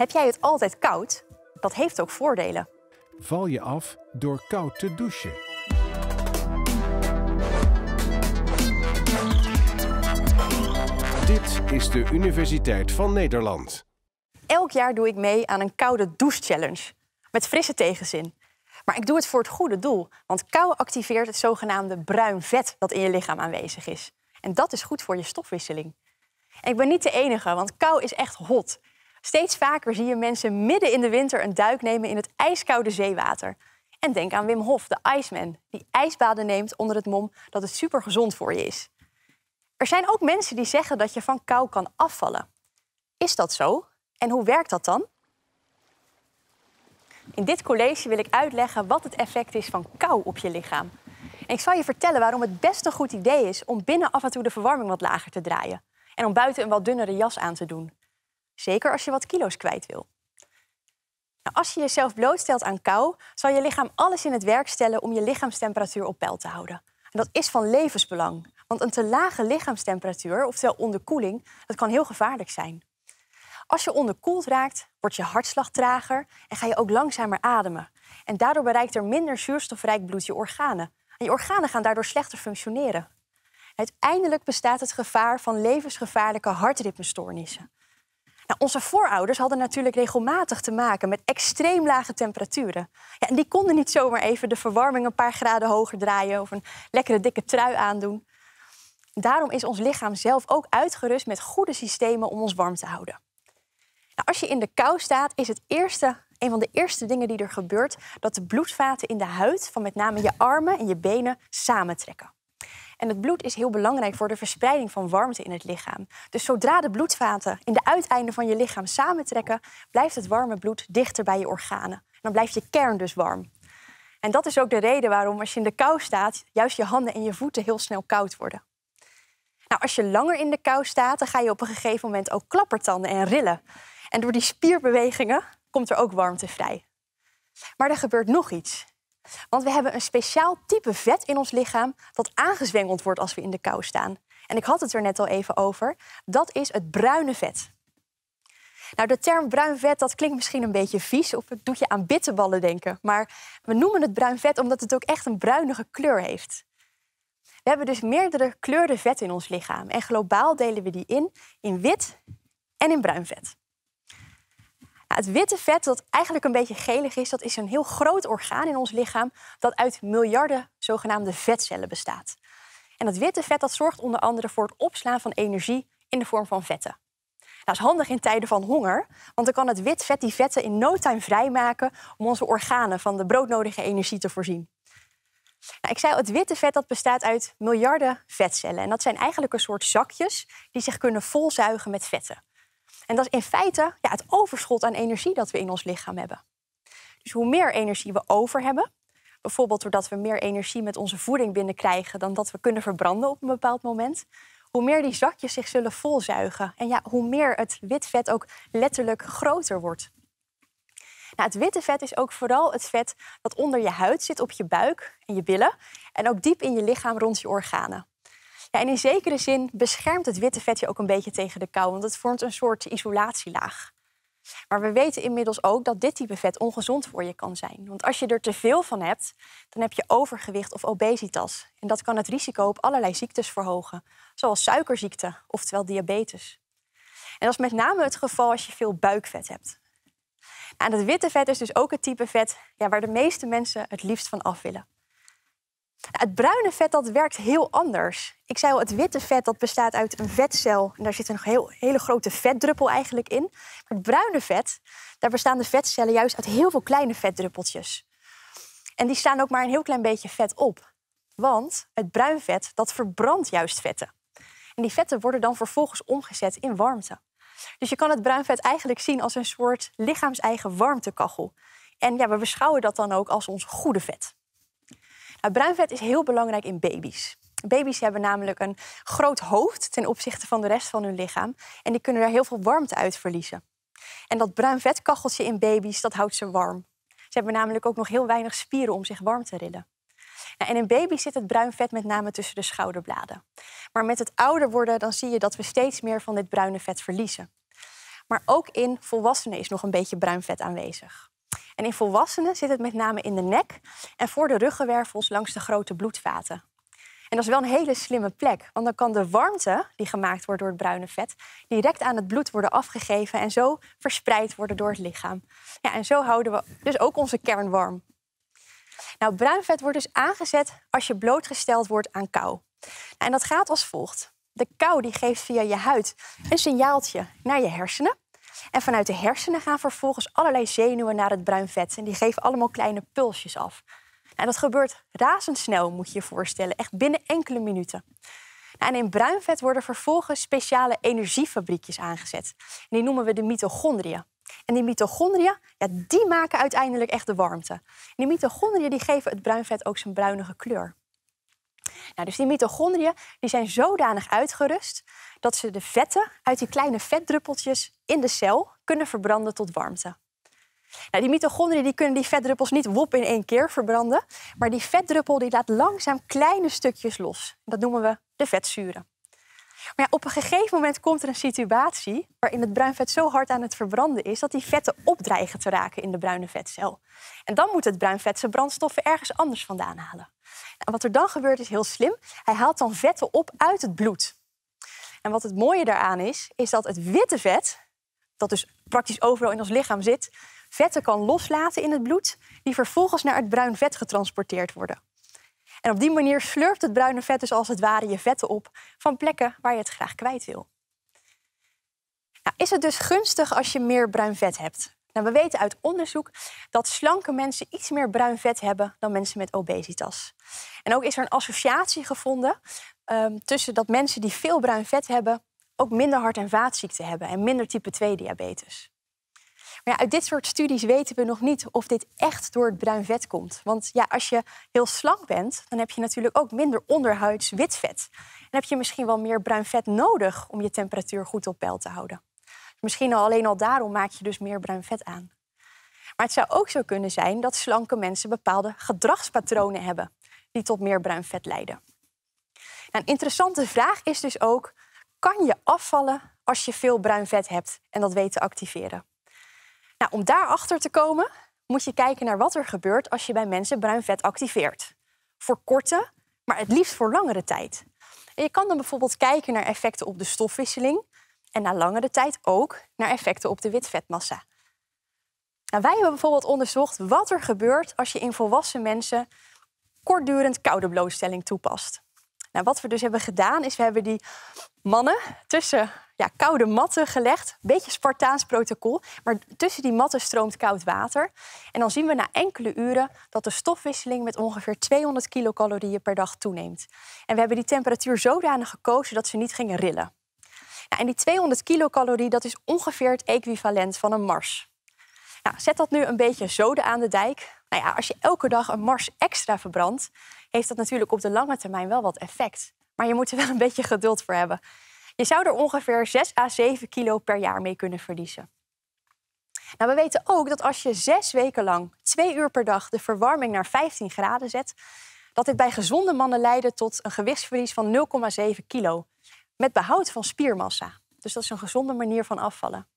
Heb jij het altijd koud? Dat heeft ook voordelen. Val je af door koud te douchen? Dit is de Universiteit van Nederland. Elk jaar doe ik mee aan een koude douche challenge. Met frisse tegenzin. Maar ik doe het voor het goede doel. Want kou activeert het zogenaamde bruin vet dat in je lichaam aanwezig is. En dat is goed voor je stofwisseling. En ik ben niet de enige, want kou is echt hot. Steeds vaker zie je mensen midden in de winter een duik nemen in het ijskoude zeewater. En denk aan Wim Hof, de Iceman, die ijsbaden neemt onder het mom dat het super gezond voor je is. Er zijn ook mensen die zeggen dat je van kou kan afvallen. Is dat zo? En hoe werkt dat dan? In dit college wil ik uitleggen wat het effect is van kou op je lichaam. En ik zal je vertellen waarom het best een goed idee is om binnen af en toe de verwarming wat lager te draaien. En om buiten een wat dunnere jas aan te doen. Zeker als je wat kilo's kwijt wil. Nou, als je jezelf blootstelt aan kou, zal je lichaam alles in het werk stellen om je lichaamstemperatuur op peil te houden. En dat is van levensbelang. Want een te lage lichaamstemperatuur, oftewel onderkoeling, dat kan heel gevaarlijk zijn. Als je onderkoeld raakt, wordt je hartslag trager en ga je ook langzamer ademen. En daardoor bereikt er minder zuurstofrijk bloed je organen. En je organen gaan daardoor slechter functioneren. Uiteindelijk bestaat het gevaar van levensgevaarlijke hartritmestoornissen. Nou, onze voorouders hadden natuurlijk regelmatig te maken met extreem lage temperaturen. Ja, en die konden niet zomaar even de verwarming een paar graden hoger draaien of een lekkere dikke trui aandoen. Daarom is ons lichaam zelf ook uitgerust met goede systemen om ons warm te houden. Nou, als je in de kou staat, is het eerste, een van de eerste dingen die er gebeurt dat de bloedvaten in de huid van met name je armen en je benen samentrekken. En het bloed is heel belangrijk voor de verspreiding van warmte in het lichaam. Dus zodra de bloedvaten in de uiteinden van je lichaam samentrekken, blijft het warme bloed dichter bij je organen. En dan blijft je kern dus warm. En dat is ook de reden waarom als je in de kou staat, juist je handen en je voeten heel snel koud worden. Nou, als je langer in de kou staat, dan ga je op een gegeven moment ook klappertanden en rillen. En door die spierbewegingen komt er ook warmte vrij. Maar er gebeurt nog iets. Want we hebben een speciaal type vet in ons lichaam dat aangezwengeld wordt als we in de kou staan. En ik had het er net al even over. Dat is het bruine vet. Nou, de term bruin vet dat klinkt misschien een beetje vies of het doet je aan bitterballen denken. Maar we noemen het bruin vet omdat het ook echt een bruinige kleur heeft. We hebben dus meerdere kleuren vet in ons lichaam. En globaal delen we die in in wit en in bruin vet. Nou, het witte vet, dat eigenlijk een beetje gelig is, dat is een heel groot orgaan in ons lichaam dat uit miljarden zogenaamde vetcellen bestaat. En dat witte vet dat zorgt onder andere voor het opslaan van energie in de vorm van vetten. Dat is handig in tijden van honger, want dan kan het wit vet die vetten in no time vrijmaken om onze organen van de broodnodige energie te voorzien. Nou, ik zei het witte vet dat bestaat uit miljarden vetcellen. En dat zijn eigenlijk een soort zakjes die zich kunnen volzuigen met vetten. En dat is in feite ja, het overschot aan energie dat we in ons lichaam hebben. Dus hoe meer energie we over hebben, bijvoorbeeld doordat we meer energie met onze voeding binnenkrijgen dan dat we kunnen verbranden op een bepaald moment, hoe meer die zakjes zich zullen volzuigen. En ja, hoe meer het wit vet ook letterlijk groter wordt. Nou, het witte vet is ook vooral het vet dat onder je huid zit, op je buik en je billen. En ook diep in je lichaam rond je organen. Ja, en in zekere zin beschermt het witte vet je ook een beetje tegen de kou, want het vormt een soort isolatielaag. Maar we weten inmiddels ook dat dit type vet ongezond voor je kan zijn. Want als je er te veel van hebt, dan heb je overgewicht of obesitas. En dat kan het risico op allerlei ziektes verhogen, zoals suikerziekte, oftewel diabetes. En dat is met name het geval als je veel buikvet hebt. En het witte vet is dus ook het type vet ja, waar de meeste mensen het liefst van af willen. Het bruine vet dat werkt heel anders. Ik zei al, het witte vet dat bestaat uit een vetcel. En daar zit een heel, hele grote vetdruppel eigenlijk in. Het bruine vet, daar bestaan de vetcellen juist uit heel veel kleine vetdruppeltjes. En die staan ook maar een heel klein beetje vet op. Want het bruin vet, dat verbrandt juist vetten. En die vetten worden dan vervolgens omgezet in warmte. Dus je kan het bruin vet eigenlijk zien als een soort lichaams-eigen warmtekachel. En ja, we beschouwen dat dan ook als ons goede vet. Nou, bruin vet is heel belangrijk in baby's. Baby's hebben namelijk een groot hoofd ten opzichte van de rest van hun lichaam. En die kunnen daar heel veel warmte uit verliezen. En dat bruin vetkacheltje in baby's, dat houdt ze warm. Ze hebben namelijk ook nog heel weinig spieren om zich warm te rillen. Nou, en in baby's zit het bruin vet met name tussen de schouderbladen. Maar met het ouder worden, dan zie je dat we steeds meer van dit bruine vet verliezen. Maar ook in volwassenen is nog een beetje bruin vet aanwezig. En in volwassenen zit het met name in de nek en voor de ruggenwervels langs de grote bloedvaten. En dat is wel een hele slimme plek, want dan kan de warmte die gemaakt wordt door het bruine vet direct aan het bloed worden afgegeven en zo verspreid worden door het lichaam. Ja, en zo houden we dus ook onze kern warm. Nou, bruin vet wordt dus aangezet als je blootgesteld wordt aan kou. Nou, en dat gaat als volgt. De kou die geeft via je huid een signaaltje naar je hersenen. En vanuit de hersenen gaan vervolgens allerlei zenuwen naar het bruin vet. En die geven allemaal kleine pulsjes af. En dat gebeurt razendsnel, moet je je voorstellen. Echt binnen enkele minuten. Nou, en in bruin vet worden vervolgens speciale energiefabriekjes aangezet. Die noemen we de mitochondriën. En die mitochondriën, ja, die maken uiteindelijk echt de warmte. En die mitochondriën die geven het bruin vet ook zijn bruinige kleur. Nou, dus die mitochondriën die zijn zodanig uitgerust dat ze de vetten uit die kleine vetdruppeltjes in de cel kunnen verbranden tot warmte. Nou, die mitochondriën die kunnen die vetdruppels niet wop in één keer verbranden, maar die vetdruppel die laat langzaam kleine stukjes los. Dat noemen we de vetzuren. Maar op een gegeven moment komt er een situatie waarin het bruin vet zo hard aan het verbranden is dat die vetten opdreigen te raken in de bruine vetcel. En dan moet het bruin vet zijn brandstoffen ergens anders vandaan halen. En wat er dan gebeurt is heel slim. Hij haalt dan vetten op uit het bloed. En wat het mooie daaraan is, is dat het witte vet, dat dus praktisch overal in ons lichaam zit, vetten kan loslaten in het bloed, die vervolgens naar het bruin vet getransporteerd worden. En op die manier slurpt het bruine vet dus als het ware je vetten op van plekken waar je het graag kwijt wil. Nou, is het dus gunstig als je meer bruin vet hebt? Nou, we weten uit onderzoek dat slanke mensen iets meer bruin vet hebben dan mensen met obesitas. En ook is er een associatie gevonden um, tussen dat mensen die veel bruin vet hebben ook minder hart- en vaatziekten hebben en minder type 2 diabetes. Ja, uit dit soort studies weten we nog niet of dit echt door het bruin vet komt. Want ja, als je heel slank bent, dan heb je natuurlijk ook minder onderhuids wit vet. En heb je misschien wel meer bruin vet nodig om je temperatuur goed op peil te houden. Misschien al alleen al daarom maak je dus meer bruin vet aan. Maar het zou ook zo kunnen zijn dat slanke mensen bepaalde gedragspatronen hebben die tot meer bruin vet leiden. Nou, een interessante vraag is dus ook: kan je afvallen als je veel bruin vet hebt en dat weet te activeren? Nou, om daarachter te komen, moet je kijken naar wat er gebeurt als je bij mensen bruin vet activeert. Voor korte, maar het liefst voor langere tijd. En je kan dan bijvoorbeeld kijken naar effecten op de stofwisseling en na langere tijd ook naar effecten op de witvetmassa. Nou, wij hebben bijvoorbeeld onderzocht wat er gebeurt als je in volwassen mensen kortdurend koude blootstelling toepast. Nou, wat we dus hebben gedaan, is we hebben die mannen tussen ja, koude matten gelegd. Beetje Spartaans protocol. Maar tussen die matten stroomt koud water. En dan zien we na enkele uren dat de stofwisseling met ongeveer 200 kilocalorieën per dag toeneemt. En we hebben die temperatuur zodanig gekozen dat ze niet gingen rillen. En die 200 kilocalorie, dat is ongeveer het equivalent van een Mars. Nou, zet dat nu een beetje zoden aan de dijk. Nou ja, als je elke dag een Mars extra verbrandt, heeft dat natuurlijk op de lange termijn wel wat effect. Maar je moet er wel een beetje geduld voor hebben. Je zou er ongeveer 6 à 7 kilo per jaar mee kunnen verliezen. Nou, we weten ook dat als je zes weken lang, twee uur per dag, de verwarming naar 15 graden zet, dat dit bij gezonde mannen leidt tot een gewichtsverlies van 0,7 kilo. Met behoud van spiermassa. Dus dat is een gezonde manier van afvallen.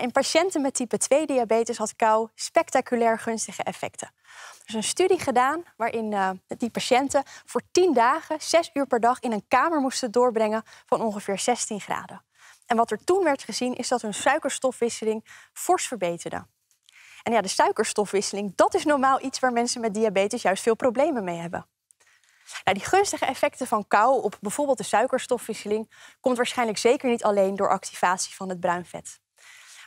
In patiënten met type 2 diabetes had kou spectaculair gunstige effecten. Er is een studie gedaan waarin uh, die patiënten voor 10 dagen, 6 uur per dag in een kamer moesten doorbrengen van ongeveer 16 graden. En wat er toen werd gezien is dat hun suikerstofwisseling fors verbeterde. En ja, de suikerstofwisseling, dat is normaal iets waar mensen met diabetes juist veel problemen mee hebben. Nou, die gunstige effecten van kou op bijvoorbeeld de suikerstofwisseling komt waarschijnlijk zeker niet alleen door activatie van het bruin vet.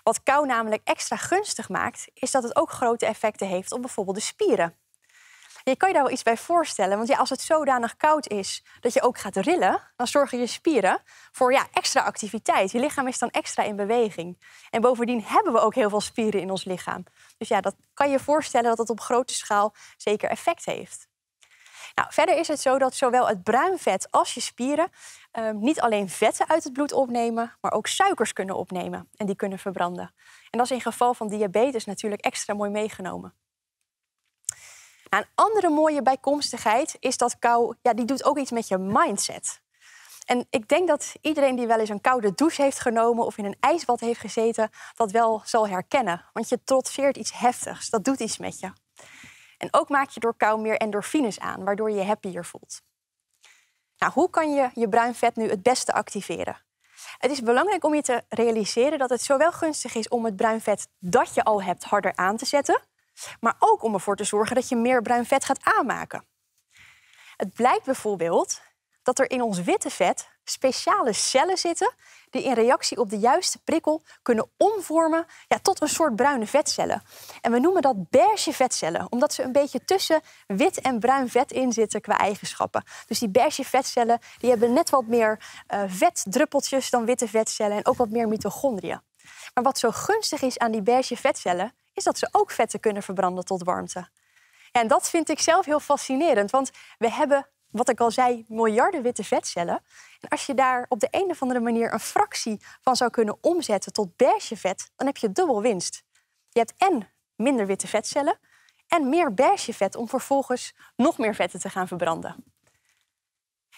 Wat kou namelijk extra gunstig maakt, is dat het ook grote effecten heeft op bijvoorbeeld de spieren. Je kan je daar wel iets bij voorstellen, want ja, als het zodanig koud is dat je ook gaat rillen, dan zorgen je spieren voor ja, extra activiteit. Je lichaam is dan extra in beweging. En bovendien hebben we ook heel veel spieren in ons lichaam. Dus ja, dat kan je voorstellen dat het op grote schaal zeker effect heeft. Nou, verder is het zo dat zowel het bruin vet als je spieren ehm, niet alleen vetten uit het bloed opnemen, maar ook suikers kunnen opnemen en die kunnen verbranden. En dat is in geval van diabetes natuurlijk extra mooi meegenomen. Een andere mooie bijkomstigheid is dat kou, ja, die doet ook iets met je mindset. En ik denk dat iedereen die wel eens een koude douche heeft genomen of in een ijsbad heeft gezeten, dat wel zal herkennen. Want je trotseert iets heftigs. Dat doet iets met je. En ook maak je door kou meer endorfines aan, waardoor je je happier voelt. Nou, hoe kan je je bruin vet nu het beste activeren? Het is belangrijk om je te realiseren dat het zowel gunstig is om het bruin vet dat je al hebt harder aan te zetten, maar ook om ervoor te zorgen dat je meer bruin vet gaat aanmaken. Het blijkt bijvoorbeeld dat er in ons witte vet speciale cellen zitten die in reactie op de juiste prikkel kunnen omvormen ja, tot een soort bruine vetcellen. En we noemen dat beige vetcellen, omdat ze een beetje tussen wit en bruin vet in zitten qua eigenschappen. Dus die beige vetcellen die hebben net wat meer uh, vetdruppeltjes dan witte vetcellen en ook wat meer mitochondriën. Maar wat zo gunstig is aan die beige vetcellen, is dat ze ook vetten kunnen verbranden tot warmte. En dat vind ik zelf heel fascinerend, want we hebben wat ik al zei, miljarden witte vetcellen. En als je daar op de een of andere manier een fractie van zou kunnen omzetten tot beige vet, dan heb je dubbel winst. Je hebt en minder witte vetcellen en meer beige vet om vervolgens nog meer vetten te gaan verbranden.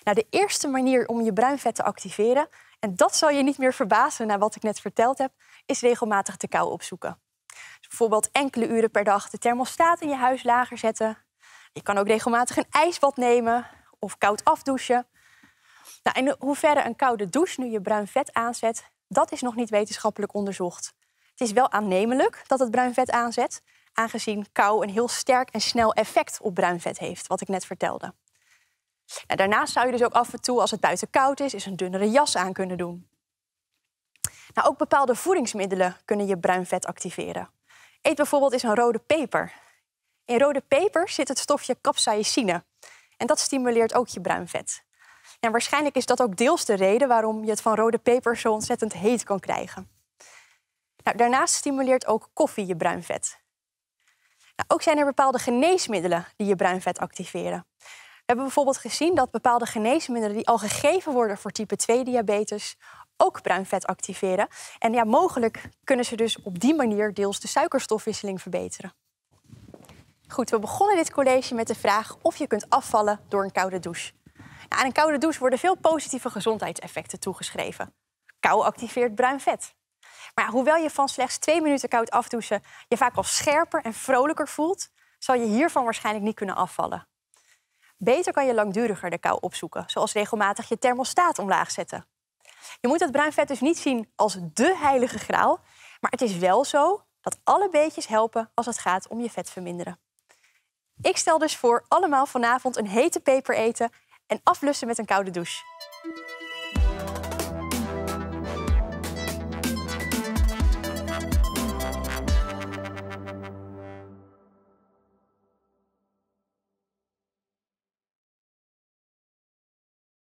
Nou, de eerste manier om je bruin vet te activeren, en dat zal je niet meer verbazen naar wat ik net verteld heb, is regelmatig de kou opzoeken. Dus bijvoorbeeld enkele uren per dag de thermostaat in je huis lager zetten. Je kan ook regelmatig een ijsbad nemen of koud afdouchen. Nou, in hoeverre een koude douche nu je bruin vet aanzet, dat is nog niet wetenschappelijk onderzocht. Het is wel aannemelijk dat het bruin vet aanzet, aangezien kou een heel sterk en snel effect op bruin vet heeft, wat ik net vertelde. Daarnaast zou je dus ook af en toe, als het buiten koud is, eens een dunnere jas aan kunnen doen. Nou, ook bepaalde voedingsmiddelen kunnen je bruin vet activeren. Eet bijvoorbeeld eens een rode peper. In rode peper zit het stofje capsaicine. En dat stimuleert ook je bruin vet. En waarschijnlijk is dat ook deels de reden waarom je het van rode peper zo ontzettend heet kan krijgen. Nou, daarnaast stimuleert ook koffie je bruin vet. Nou, ook zijn er bepaalde geneesmiddelen die je bruin vet activeren. We hebben bijvoorbeeld gezien dat bepaalde geneesmiddelen die al gegeven worden voor type 2 diabetes ook bruin vet activeren. En ja, mogelijk kunnen ze dus op die manier deels de suikerstofwisseling verbeteren. Goed, we begonnen dit college met de vraag of je kunt afvallen door een koude douche. Aan een koude douche worden veel positieve gezondheidseffecten toegeschreven. Kou activeert bruin vet. Maar hoewel je van slechts twee minuten koud afdouchen je vaak al scherper en vrolijker voelt, zal je hiervan waarschijnlijk niet kunnen afvallen. Beter kan je langduriger de kou opzoeken, zoals regelmatig je thermostaat omlaag zetten. Je moet het bruin vet dus niet zien als de heilige graal, maar het is wel zo dat alle beetjes helpen als het gaat om je vet verminderen. Ik stel dus voor allemaal vanavond een hete peper eten en aflussen met een koude douche.